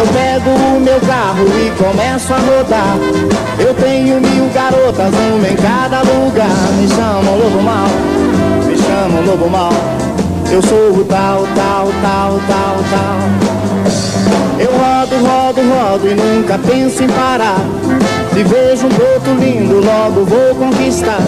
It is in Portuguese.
Eu pego o meu carro e começo a rodar. Eu tenho mil garotas, uma em cada lugar. Me chamam lobo mal, me chamam lobo mal. Eu sou o tal, tal, tal, tal, tal. Eu rodo, rodo, rodo e nunca penso em parar. Se vejo um boto lindo, logo vou conquistar.